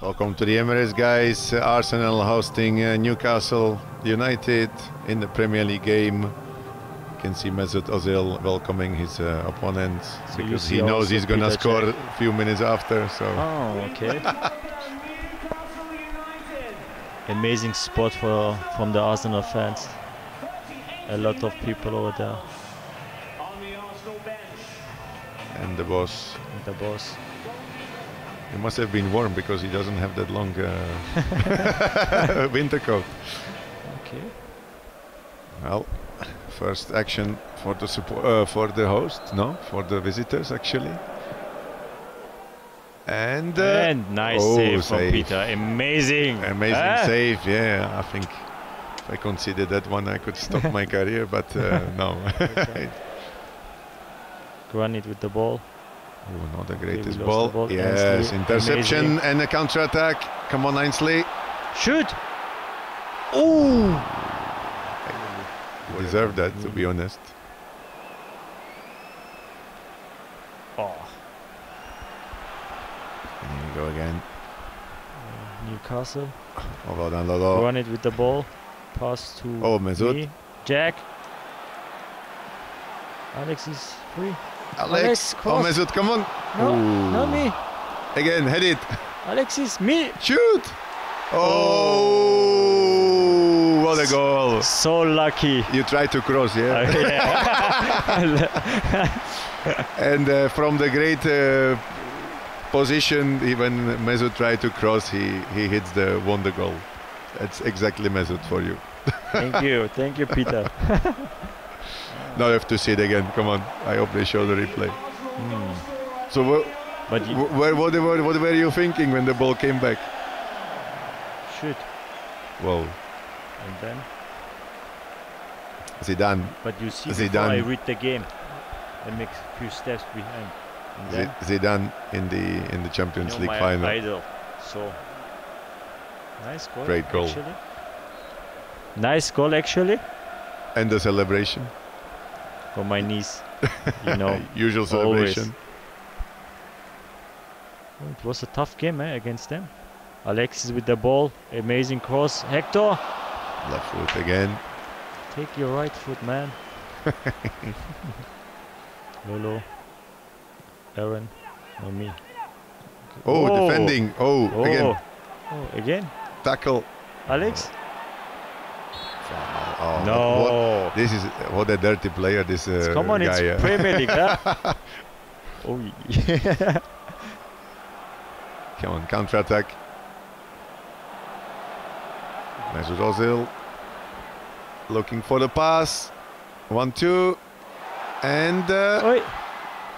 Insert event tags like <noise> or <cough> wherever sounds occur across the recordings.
Welcome to the Emirates, guys. Arsenal hosting uh, Newcastle United in the Premier League game. You can see Mesut Ozil welcoming his uh, opponent So because he knows he's gonna score a few minutes after. So Oh, okay. Amazing spot for from the Arsenal fans. A lot of people over there. and the boss, And the boss. He must have been warm because he doesn't have that long uh, <laughs> winter coat. Okay. Well, first action for the support uh, for the host, no, for the visitors actually. And, uh, and nice oh, save from. Peter. Amazing. amazing Ah, save. Yeah, I think if I considered that one, I could stop <laughs> my career, but uh, no. Granit <laughs> with the ball. Oh, not the greatest ball. ball. Yes, Ainsley, interception amazing. and a counter attack. Come on, Ainsley. Shoot! Oh! You deserve that, to be honest. Oh. And here we go again. Uh, Newcastle. <laughs> Oh, well done, Lolo. Granit with the ball. Pass to Oh, Mesut. me. Jack. Alex is free. Alex. Alex, oh, come on. No, Ooh. not me. Again, head it. Alexis, me. Shoot! Oh, what a goal! So lucky. You try to cross, Uh, yeah? yeah. <laughs> and uh, from the great uh, position, even Mesut tried to cross, he, he hits the wonder goal. That's exactly Mesut for you. Thank you. Thank you, Peter. <laughs> Now you have to see it again. Come on. I hope they show the replay. Hmm. So, wh- But you wh- where, what, were, what were you thinking when the ball came back? shoot. Well, And then, Zidane. but you see, Zidane. I read the game, I make a few steps behind. And then, Z- Zidane in the in the Champions you know, League final. idol. So, nice goal. Great goal. Actually. Nice goal, actually, And the celebration. For my niece. You know, <laughs> Usual celebration. Oh, It was a tough game eh, against them. Alexis with the ball, amazing cross. Hector, Left foot again. take your right foot, man. <laughs> Lolo, Aaron, or me. Oh, Whoa. defending. Oh, Oh, again. oh, again, Tackle. Alex. Oh, no, what- this is what a dirty player this uh, come on, it's guy. uh, Premier League. huh? <laughs> oh, yeah. <laughs> Come on, counter attack. Mesut Ozil looking for the pass. One, two, and uh, Oi.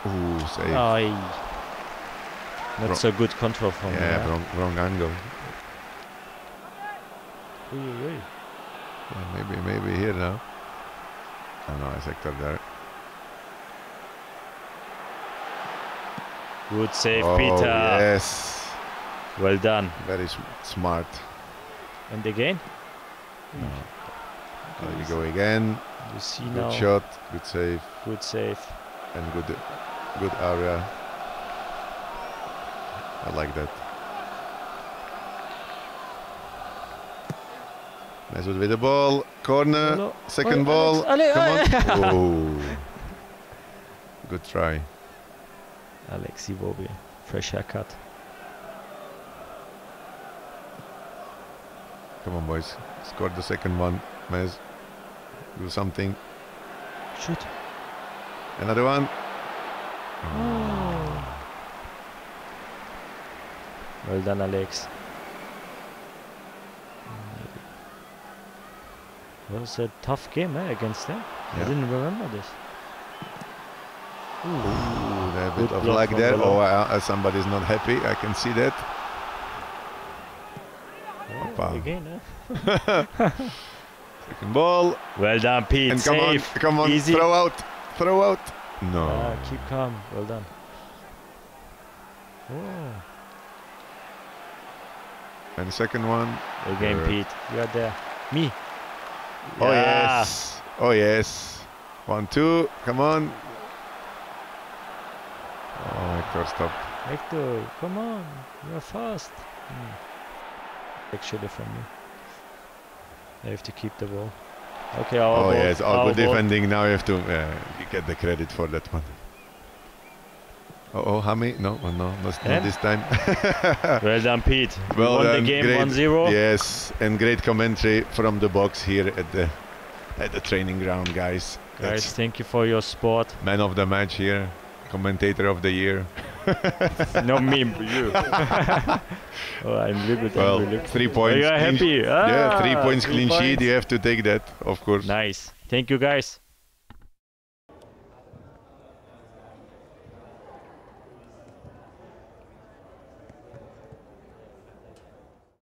ooh, save. Aye. Not Wrong- so good control from yeah, wrong, wrong angle. Oi, oi. Yeah, maybe, maybe here now. Oh no, it's Hector there. Good save, oh, Peter. yes, Well done. very sm- smart. And again, No. Mm. There we go again. you see Good now. shot, good save, Good save. and good, good area. I like that. Mesut with the ball, corner, Lolo. second ball. Alex, Come on. oh. <laughs> Good try. Alexi Iwobi, fresh haircut. Come on, boys. Score the second one. Mez, do something. Shoot. Another one. Oh. Well done, Alex. It was a tough game eh, against them. I didn't remember this. Ooh, a Good bit of luck there. Oh, uh, uh, somebody's not happy. I can see that. Oh, again, eh? <laughs> Second ball. Well done, Pete. And come Safe. on, come on, Easy. throw out, throw out. No. Ah, keep calm. Well done. Oh. And second one. Again, Pete. You are there. Me. Oh Yeah. yes. Oh yes. One, two. Come on. Oh, Hector, stop. Hector, come on. You are fast. Actually, from me. I have to keep the ball. Okay, our Oh ball. yes, all our good ball. defending. Now you have to uh, you get the credit for that one. Oh, oh Hami? No, oh, no, not, not this time. <laughs> Well done, Pete. We well won done, the game great, 1-0. Yes, and great commentary from the box here at the at the training ground, guys. Guys, That's thank you for your support. man of the match here, commentator of the year. <laughs> Not me, you. <laughs> oh, I'm a little bit Well. Look. three points. you are clean- happy. yeah, three Ah, points three clean sheet. You have to take that, of course. Nice. Thank you, guys.